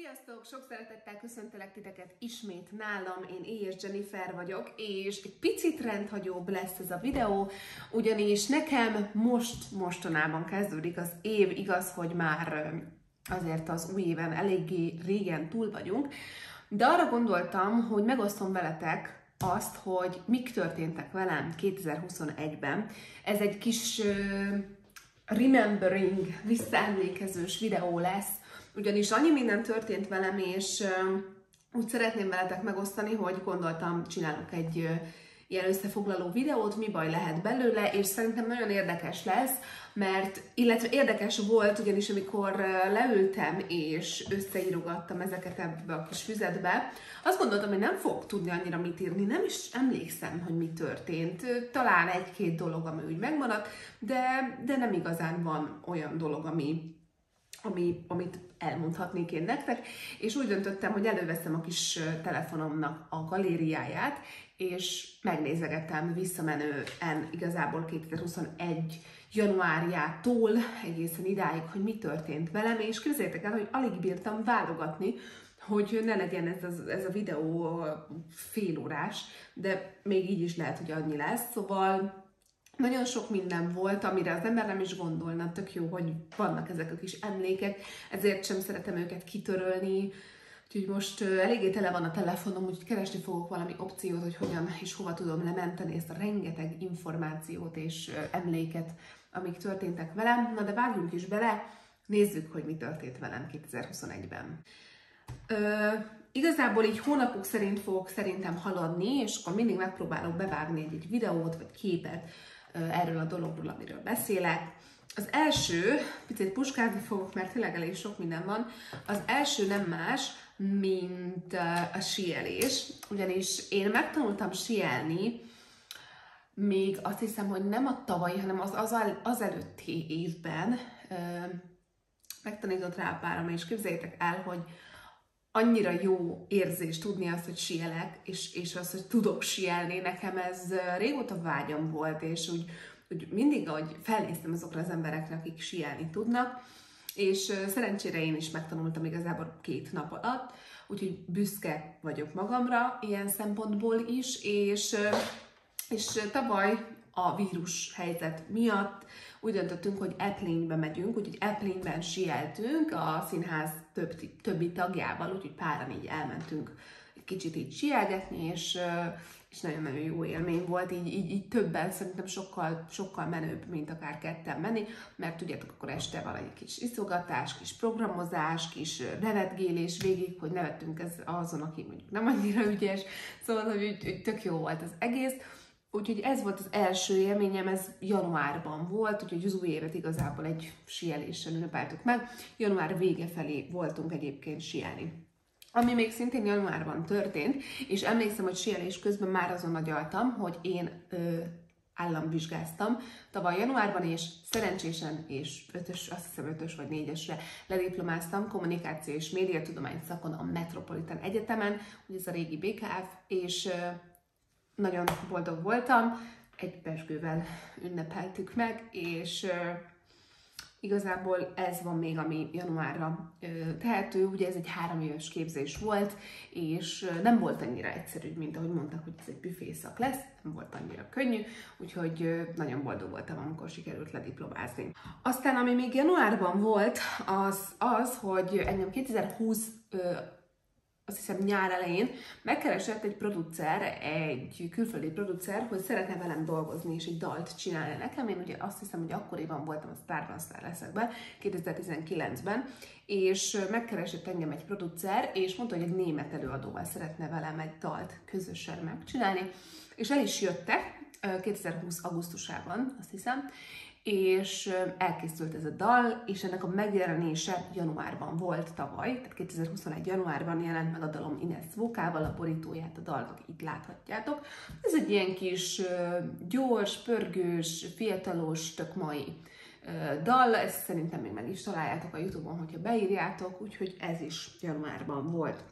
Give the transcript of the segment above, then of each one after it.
Sziasztok! Sok szeretettel köszöntelek titeket ismét nálam, én Éjes Jennifer vagyok, és egy picit rendhagyóbb lesz ez a videó, ugyanis nekem most, mostanában kezdődik az év, igaz, hogy már azért az új éven eléggé régen túl vagyunk, de arra gondoltam, hogy megosztom veletek azt, hogy mik történtek velem 2021-ben. Ez egy kis remembering, visszaemlékezős videó lesz, ugyanis annyi minden történt velem, és úgy szeretném veletek megosztani, hogy gondoltam, csinálok egy ilyen összefoglaló videót, mi baj lehet belőle, és szerintem nagyon érdekes lesz, mert, illetve érdekes volt, ugyanis amikor leültem és összeírogattam ezeket ebbe a kis füzetbe, azt gondoltam, hogy nem fogok tudni annyira mit írni, nem is emlékszem, hogy mi történt. Talán egy-két dolog, ami úgy megmaradt, de, de nem igazán van olyan dolog, ami, ami, amit elmondhatnék én nektek, és úgy döntöttem, hogy előveszem a kis telefonomnak a galériáját, és megnézegettem visszamenően igazából 2021 januárjától egészen idáig, hogy mi történt velem, és képzeljétek el, hogy alig bírtam válogatni, hogy ne legyen ez, az, ez a videó fél órás, de még így is lehet, hogy annyi lesz, szóval nagyon sok minden volt, amire az ember nem is gondolna, tök jó, hogy vannak ezek a kis emlékek, ezért sem szeretem őket kitörölni, úgyhogy most eléggé tele van a telefonom, úgyhogy keresni fogok valami opciót, hogy hogyan és hova tudom lementeni ezt a rengeteg információt és emléket, amik történtek velem. Na de vágjunk is bele, nézzük, hogy mi történt velem 2021-ben. Ö, igazából így hónapok szerint fogok szerintem haladni, és akkor mindig megpróbálok bevágni egy, egy videót vagy képet, erről a dologról, amiről beszélek. Az első, picit puskázni fogok, mert tényleg elég sok minden van, az első nem más, mint a síelés, ugyanis én megtanultam síelni, még azt hiszem, hogy nem a tavalyi, hanem az, az, az előtti évben megtanított rá a párom, és képzeljétek el, hogy annyira jó érzés tudni azt, hogy sielek, és, és azt, hogy tudok sielni. Nekem ez régóta vágyam volt, és úgy, úgy mindig, ahogy felnéztem azokra az emberekre, akik sielni tudnak, és szerencsére én is megtanultam igazából két nap alatt, úgyhogy büszke vagyok magamra ilyen szempontból is, és, és tavaly a vírus helyzet miatt. Úgy döntöttünk, hogy Eplénybe megyünk, úgyhogy Eplényben sieltünk a színház több, többi tagjával, úgyhogy páran így elmentünk egy kicsit így sielgetni, és, és nagyon-nagyon jó élmény volt, így, így, így többen szerintem sokkal, sokkal menőbb, mint akár ketten menni, mert tudjátok, akkor este van egy kis iszogatás, kis programozás, kis nevetgélés végig, hogy nevettünk ez azon, aki mondjuk nem annyira ügyes, szóval, hogy, hogy tök jó volt az egész, Úgyhogy ez volt az első élményem, ez januárban volt, úgyhogy az új évet igazából egy sieléssel ünnepeltük meg. Január vége felé voltunk egyébként sielni. Ami még szintén januárban történt, és emlékszem, hogy sielés közben már azon agyaltam, hogy én ö, államvizsgáztam tavaly januárban, és szerencsésen és ötös, azt hiszem ötös vagy négyesre lediplomáztam kommunikáció és médiatudomány szakon a Metropolitan Egyetemen, ugye ez a régi BKF, és nagyon boldog voltam, egy pesgővel ünnepeltük meg, és igazából ez van még, ami januárra tehető, ugye ez egy három éves képzés volt, és nem volt annyira egyszerű, mint ahogy mondtak, hogy ez egy büfészak lesz, nem volt annyira könnyű, úgyhogy nagyon boldog voltam, amikor sikerült lediplomázni. Aztán, ami még januárban volt, az az, hogy engem 2020 azt hiszem nyár elején, megkeresett egy producer, egy külföldi producer, hogy szeretne velem dolgozni és egy dalt csinálni nekem. Én ugye azt hiszem, hogy akkoriban voltam a Star leszekben, 2019-ben, és megkeresett engem egy producer, és mondta, hogy egy német előadóval szeretne velem egy dalt közösen megcsinálni, és el is jöttek 2020. augusztusában, azt hiszem, és elkészült ez a dal, és ennek a megjelenése januárban volt tavaly, tehát 2021 januárban jelent meg a dalom Ines Vokával, a borítóját a dalnak itt láthatjátok. Ez egy ilyen kis gyors, pörgős, fiatalos, tök mai dal, ezt szerintem még meg is találjátok a Youtube-on, hogyha beírjátok, úgyhogy ez is januárban volt.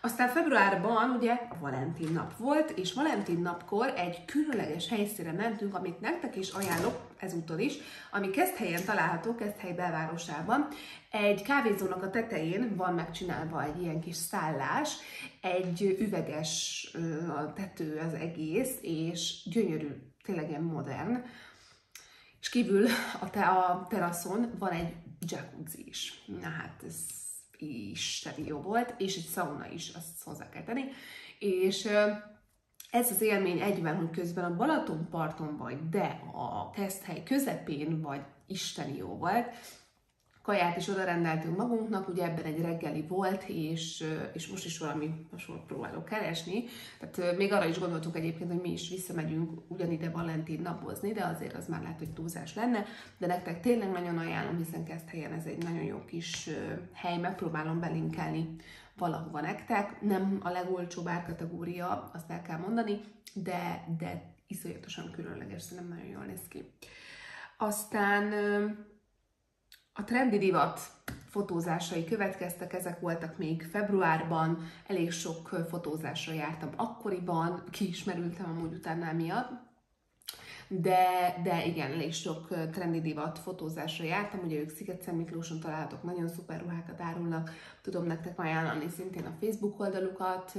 Aztán februárban ugye Valentin nap volt, és Valentin napkor egy különleges helyszínre mentünk, amit nektek is ajánlok, ezúttal is, ami Keszthelyen található, Keszthely belvárosában. Egy kávézónak a tetején van megcsinálva egy ilyen kis szállás, egy üveges a tető az egész, és gyönyörű, tényleg ilyen modern. És kívül a, te, a teraszon van egy jacuzzi is. Na hát ez isteni jó volt, és egy sauna is, azt hozzá kell tenni. És ez az élmény egyben, hogy közben a Balaton parton vagy, de a teszthely közepén vagy, isteni jó volt. Kaját is oda rendeltünk magunknak, ugye ebben egy reggeli volt, és, és most is valami hasonlót próbálok keresni. Tehát még arra is gondoltuk egyébként, hogy mi is visszamegyünk ugyanide Valentin napozni, de azért az már lehet, hogy túlzás lenne. De nektek tényleg nagyon ajánlom, hiszen kezd helyen ez egy nagyon jó kis hely, megpróbálom belinkelni valahova nektek. Nem a legolcsóbb árkategória, azt el kell mondani, de, de iszonyatosan különleges, szerintem nagyon jól néz ki. Aztán a trendi divat fotózásai következtek, ezek voltak még februárban, elég sok fotózásra jártam akkoriban, kiismerültem amúgy utána miatt, de, de igen, elég sok trendi divat fotózásra jártam, ugye ők sziget Miklóson találhatok, nagyon szuper ruhákat árulnak, tudom nektek ajánlani szintén a Facebook oldalukat,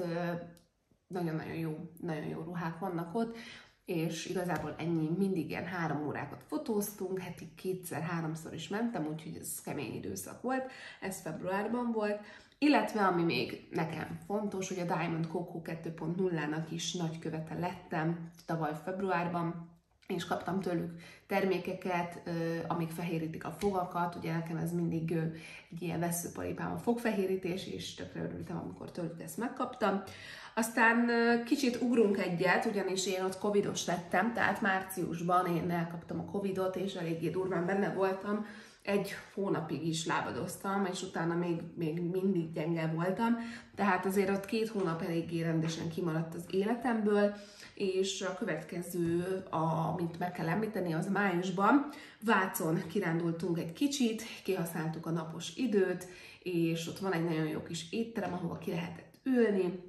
nagyon-nagyon jó, nagyon jó ruhák vannak ott, és igazából ennyi, mindig ilyen három órákat fotóztunk, heti kétszer, háromszor is mentem, úgyhogy ez kemény időszak volt, ez februárban volt, illetve ami még nekem fontos, hogy a Diamond Coco 2.0-nak is nagykövete lettem tavaly februárban, és kaptam tőlük termékeket, amik fehérítik a fogakat, ugye nekem ez mindig egy ilyen veszőparipám a fogfehérítés, és tökre örültem, amikor tőlük ezt megkaptam. Aztán kicsit ugrunk egyet, ugyanis én ott covidos lettem, tehát márciusban én elkaptam a covidot, és eléggé durván benne voltam, egy hónapig is lábadoztam, és utána még, még mindig gyenge voltam, tehát azért ott két hónap eléggé rendesen kimaradt az életemből, és a következő, amit meg kell említeni, az májusban. Vácon kirándultunk egy kicsit, kihasználtuk a napos időt, és ott van egy nagyon jó kis étterem, ahova ki lehetett ülni,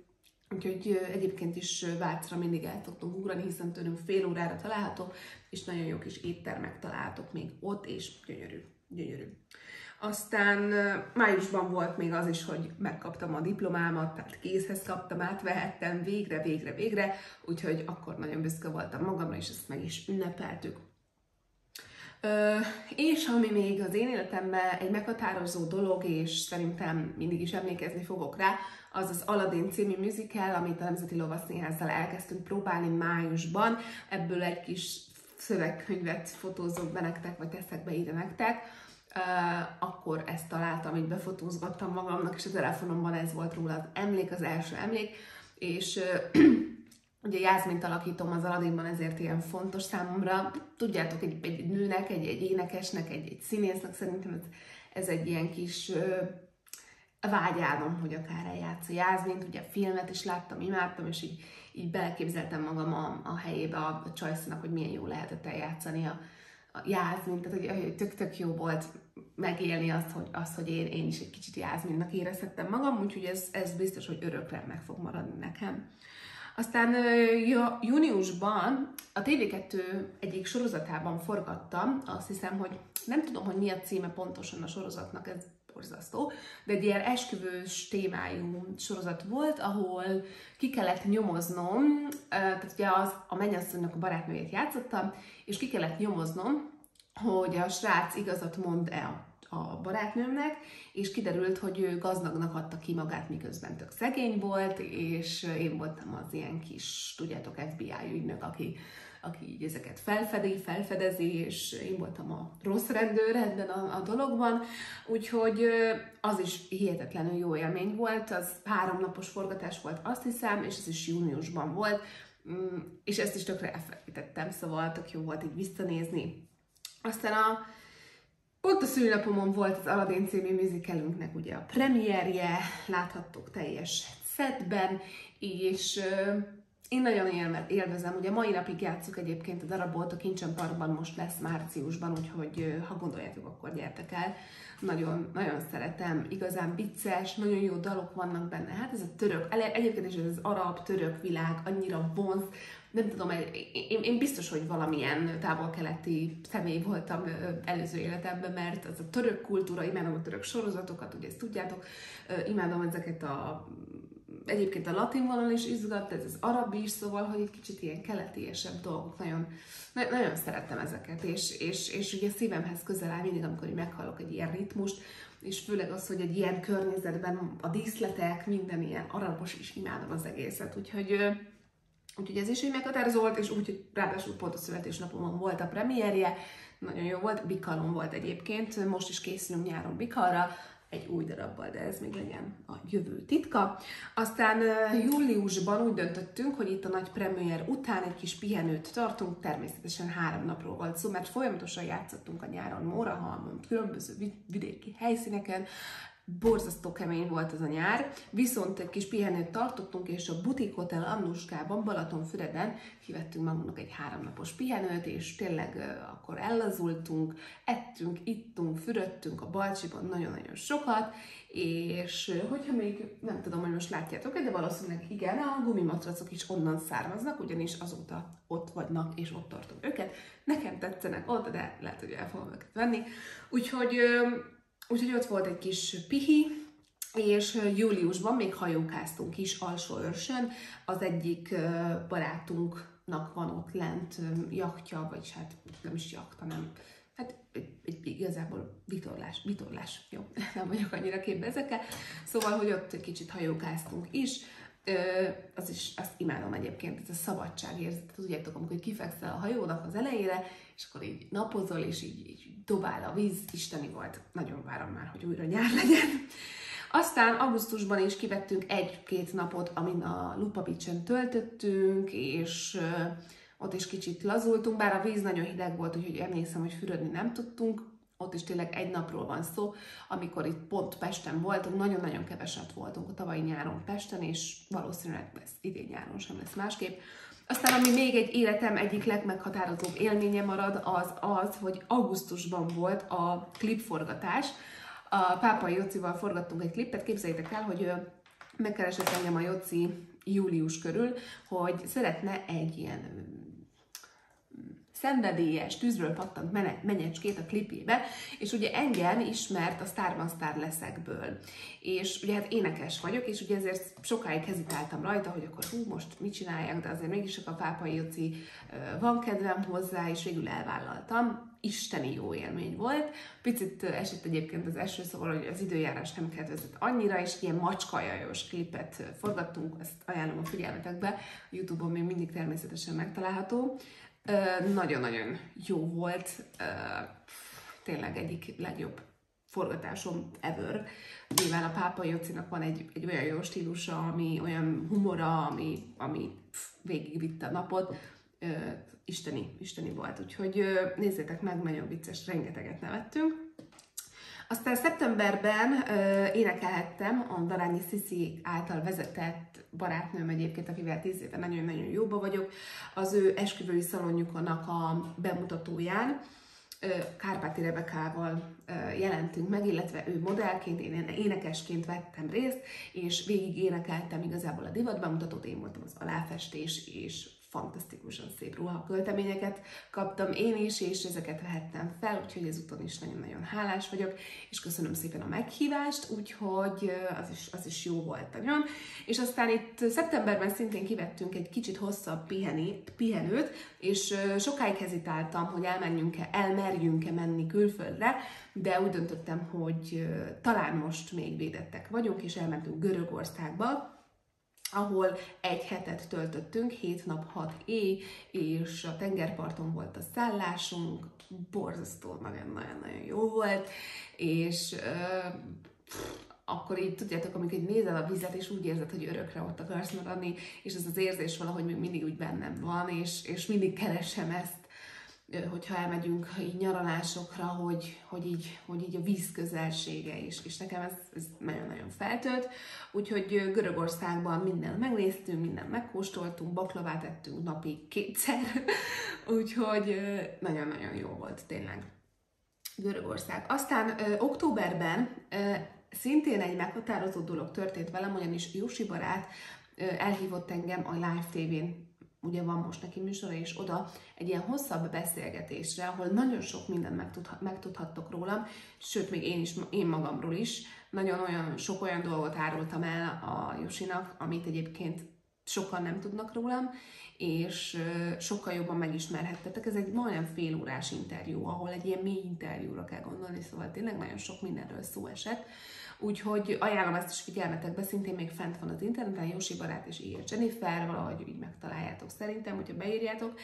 Úgyhogy egyébként is Vácra mindig el tudtunk ugrani, hiszen tőlünk fél órára található, és nagyon jó kis éttermek találtok még ott, és gyönyörű, gyönyörű. Aztán májusban volt még az is, hogy megkaptam a diplomámat, tehát kézhez kaptam, átvehettem végre, végre, végre, úgyhogy akkor nagyon büszke voltam magamra, és ezt meg is ünnepeltük. Ö, és ami még az én életemben egy meghatározó dolog, és szerintem mindig is emlékezni fogok rá, az az Aladdin című musical, amit a Nemzeti Lovasszínházzal elkezdtünk próbálni májusban. Ebből egy kis szövegkönyvet fotózok be nektek, vagy teszek be ide nektek akkor ezt találtam, így befotózgattam magamnak, és a telefonomban ez volt róla az emlék, az első emlék, és ugye Jászmint alakítom az Aladdinban, ezért ilyen fontos számomra. Tudjátok, egy, egy nőnek, egy, egy énekesnek, egy, egy színésznek szerintem ez, ez egy ilyen kis vágyálom, hogy akár eljátszó Jászmint, ugye a filmet is láttam, imádtam, és így, így beleképzeltem magam a, a helyébe a, a hogy milyen jó lehetett eljátszani a, Jászmin, tehát hogy, hogy tök-tök jó volt megélni azt, hogy, azt, hogy én, én is egy kicsit Jászminnak érezhettem magam, úgyhogy ez, ez biztos, hogy örökre meg fog maradni nekem. Aztán júniusban a TV2 egyik sorozatában forgattam, azt hiszem, hogy nem tudom, hogy mi a címe pontosan a sorozatnak, ez borzasztó, de egy ilyen esküvős témájú sorozat volt, ahol ki kellett nyomoznom, tehát ugye az, a mennyasszonynak a barátnőjét játszottam, és ki kellett nyomoznom, hogy a srác igazat mond-e a barátnőmnek, és kiderült, hogy ő gazdagnak adta ki magát, miközben tök szegény volt, és én voltam az ilyen kis, tudjátok, FBI ügynök, aki aki így ezeket felfedi, felfedezi, és én voltam a rossz rendőr ebben a, a dologban, úgyhogy az is hihetetlenül jó élmény volt, az háromnapos forgatás volt, azt hiszem, és ez is júniusban volt, mm, és ezt is tökre elfelejtettem, szóval tök jó volt így visszanézni. Aztán a Pont a szülnapomon volt az Aladdin című musicalünknek ugye a premierje, láthattok teljes setben, és én nagyon élvezem, ugye mai napig játszuk egyébként a darabot, a Kincsen Parkban most lesz márciusban, úgyhogy ha gondoljátok, akkor gyertek el. Nagyon, nagyon szeretem, igazán vicces, nagyon jó dalok vannak benne. Hát ez a török, egyébként is ez az arab-török világ annyira vonz, nem tudom, én, én biztos, hogy valamilyen távol-keleti személy voltam előző életemben, mert az a török kultúra, imádom a török sorozatokat, ugye ezt tudjátok, imádom ezeket a egyébként a latin vonal is izgat, ez az arab is, szóval, hogy egy kicsit ilyen keletiesebb dolgok, nagyon, nagyon szerettem ezeket, és, és, és ugye szívemhez közel áll mindig, amikor meghallok egy ilyen ritmust, és főleg az, hogy egy ilyen környezetben a díszletek, minden ilyen arabos is imádom az egészet, úgyhogy Úgyhogy ez is egy meghatározó volt, és úgy, hogy ráadásul pont a születésnapomon volt a premierje, nagyon jó volt, Bikalon volt egyébként, most is készülünk nyáron Bikalra, egy új darabbal, de ez még legyen a jövő titka. Aztán júliusban úgy döntöttünk, hogy itt a nagy premier után egy kis pihenőt tartunk, természetesen három napról volt szó, mert folyamatosan játszottunk a nyáron Mórahalmon, különböző vidéki helyszíneken, borzasztó kemény volt az a nyár, viszont egy kis pihenőt tartottunk, és a Butik Hotel Annuskában, Balatonfüreden kivettünk magunknak egy háromnapos pihenőt, és tényleg akkor ellazultunk, ettünk, ittunk, fürödtünk a Balcsiban nagyon-nagyon sokat, és hogyha még nem tudom, hogy most látjátok de valószínűleg igen, a gumimatracok is onnan származnak, ugyanis azóta ott vagynak, és ott tartom őket. Nekem tetszenek ott, de lehet, hogy el fogom őket venni. Úgyhogy Úgyhogy ott volt egy kis pihi, és júliusban még hajókáztunk is alsó őrsön. Az egyik barátunknak van ott lent jachtja, vagy hát nem is jacht, hanem hát egy, igazából vitorlás, vitorlás, jó, nem vagyok annyira képbe ezekkel. Szóval, hogy ott kicsit hajókáztunk is, az is, azt imádom egyébként, ez a szabadságérzet, tudjátok, amikor kifekszel a hajónak az elejére, és akkor így napozol, és így, így dobál a víz, isteni volt. Nagyon várom már, hogy újra nyár legyen. Aztán augusztusban is kivettünk egy-két napot, amin a Lupa Beach-en töltöttünk, és ott is kicsit lazultunk, bár a víz nagyon hideg volt, úgyhogy emlékszem, hogy fürödni nem tudtunk. Ott is tényleg egy napról van szó, amikor itt pont Pesten voltunk, nagyon-nagyon keveset voltunk a tavalyi nyáron Pesten, és valószínűleg lesz idén nyáron sem lesz másképp. Aztán ami még egy életem egyik legmeghatározóbb élménye marad, az az, hogy augusztusban volt a klipforgatás. A Pápai Jocival forgattunk egy klipet, képzeljétek el, hogy megkeresett engem a Joci július körül, hogy szeretne egy ilyen szenvedélyes, tűzről pattant menyecskét a klipébe, és ugye engem ismert a Starban Star leszekből. És ugye hát énekes vagyok, és ugye ezért sokáig hezitáltam rajta, hogy akkor hú, most mit csináljak, de azért mégis a Pápai Joci van kedvem hozzá, és végül elvállaltam. Isteni jó élmény volt. Picit esett egyébként az eső, szóval, hogy az időjárás nem kedvezett annyira, és ilyen macskajajos klipet forgattunk, ezt ajánlom a figyelmetekbe, Youtube-on még mindig természetesen megtalálható. Nagyon-nagyon jó volt, tényleg egyik legjobb forgatásom ever. Nyilván a Pápa Jocinak van egy, egy olyan jó stílusa, ami olyan humora, ami, ami végigvitte a napot. isteni, isteni volt, úgyhogy nézzétek meg, nagyon vicces, rengeteget nevettünk. Aztán szeptemberben uh, énekelhettem a Darányi Sziszi által vezetett barátnőm egyébként, akivel tíz éve nagyon-nagyon jóba vagyok, az ő esküvői szalonjukonak a bemutatóján. Kárpáti Rebekával jelentünk meg, illetve ő modellként, én énekesként vettem részt, és végig énekeltem igazából a divat bemutatót, én voltam az aláfestés, és fantasztikusan szép ruhakölteményeket kaptam én is, és ezeket vehettem fel, úgyhogy ezúton is nagyon-nagyon hálás vagyok, és köszönöm szépen a meghívást, úgyhogy az is, az is jó volt nagyon. És aztán itt szeptemberben szintén kivettünk egy kicsit hosszabb piheni, pihenőt, és sokáig hezitáltam, hogy elmenjünk-e, elmerjünk-e menni külföldre, de úgy döntöttem, hogy talán most még védettek vagyunk, és elmentünk Görögországba, ahol egy hetet töltöttünk, hét nap, hat éj, és a tengerparton volt a szállásunk, borzasztó, nagyon-nagyon jó volt, és uh, akkor így tudjátok, amikor így nézel a vizet, és úgy érzed, hogy örökre ott akarsz maradni, és ez az érzés valahogy még mindig úgy bennem van, és, és mindig keresem ezt, hogyha elmegyünk így nyaralásokra, hogy, hogy, így, hogy így a víz közelsége is, és nekem ez, ez nagyon-nagyon feltölt. Úgyhogy Görögországban minden megnéztünk, minden megkóstoltunk, baklavát ettünk napi kétszer, úgyhogy nagyon-nagyon jó volt tényleg Görögország. Aztán ö, októberben ö, szintén egy meghatározó dolog történt velem, ugyanis Jósi barát elhívott engem a Live TV-n ugye van most neki műsora, és oda egy ilyen hosszabb beszélgetésre, ahol nagyon sok mindent megtudhat, megtudhattok rólam, sőt, még én is, én magamról is, nagyon olyan, sok olyan dolgot árultam el a Josinak, amit egyébként sokan nem tudnak rólam, és sokkal jobban megismerhettetek. Ez egy majdnem félórás interjú, ahol egy ilyen mély interjúra kell gondolni, szóval tényleg nagyon sok mindenről szó esett. Úgyhogy ajánlom ezt is figyelmetekbe, szintén még fent van az interneten, Jósi Barát és ír Jennifer, valahogy így megtaláljátok szerintem, hogyha beírjátok.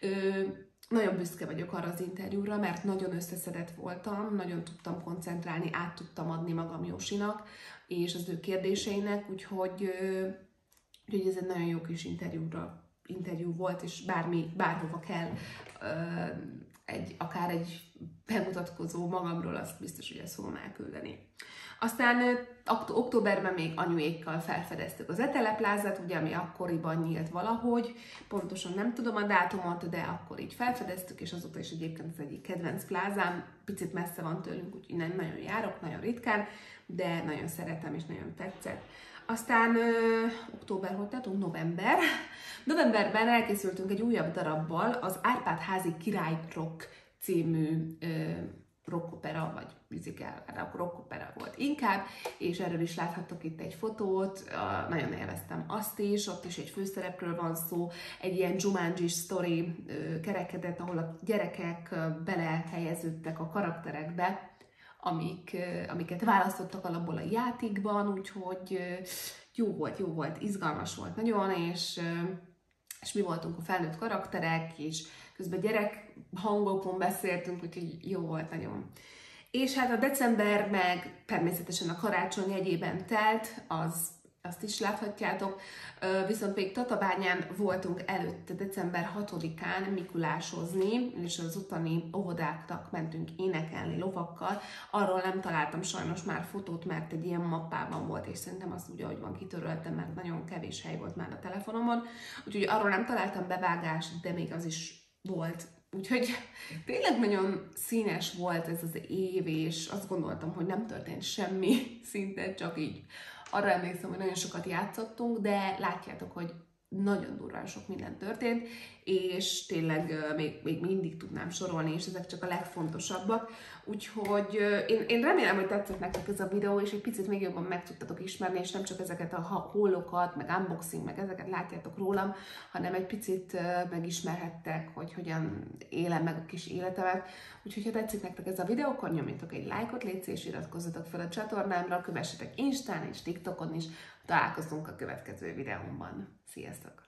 Ö, nagyon büszke vagyok arra az interjúra, mert nagyon összeszedett voltam, nagyon tudtam koncentrálni, át tudtam adni magam Jósinak, és az ő kérdéseinek, úgyhogy, úgyhogy ez egy nagyon jó kis interjúra interjú volt, és bármi, bárhova kell egy, akár egy bemutatkozó magamról, azt biztos, hogy ezt fogom elküldeni. Aztán októberben még anyuékkal felfedeztük az eteleplázát, ugye, ami akkoriban nyílt valahogy, pontosan nem tudom a dátumot, de akkor így felfedeztük, és azóta is egyébként az egyik kedvenc plázám, picit messze van tőlünk, úgyhogy nem nagyon járok, nagyon ritkán, de nagyon szeretem és nagyon tetszett. Aztán ö, október, hogy tehát november. Novemberben elkészültünk egy újabb darabbal, az Árpád házi király rock című rockopera, vagy musical, rockopera volt inkább, és erről is láthattok itt egy fotót, nagyon élveztem azt is, ott is egy főszerepről van szó, egy ilyen Jumanji story kerekedett, ahol a gyerekek belehelyeződtek a karakterekbe, amik, amiket választottak alapból a játékban, úgyhogy jó volt, jó volt, izgalmas volt nagyon, és, és mi voltunk a felnőtt karakterek, és közben gyerek hangokon beszéltünk, úgyhogy jó volt nagyon. És hát a december meg természetesen a karácsony egyében telt, az azt is láthatjátok. Viszont még Tatabányán voltunk előtte december 6-án Mikulásozni, és az utáni óvodáknak mentünk énekelni lovakkal. Arról nem találtam sajnos már fotót, mert egy ilyen mappában volt, és szerintem azt úgy, ahogy van kitöröltem, mert nagyon kevés hely volt már a telefonomon. Úgyhogy arról nem találtam bevágást, de még az is volt. Úgyhogy tényleg nagyon színes volt ez az év, és azt gondoltam, hogy nem történt semmi, szinte csak így arra emlékszem, hogy nagyon sokat játszottunk, de látjátok, hogy nagyon durván sok minden történt, és tényleg még, még mindig tudnám sorolni, és ezek csak a legfontosabbak. Úgyhogy én, én remélem, hogy tetszett nektek ez a videó, és egy picit még jobban meg tudtatok ismerni, és nem csak ezeket a holokat, meg unboxing, meg ezeket látjátok rólam, hanem egy picit megismerhettek, hogy hogyan élem meg a kis életemet. Úgyhogy, ha tetszik nektek ez a videó, akkor nyomjatok egy lájkot, légy és iratkozzatok fel a csatornámra, kövessetek Instán és TikTokon is. Találkozunk a következő videómban. Sziasztok!